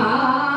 Ah.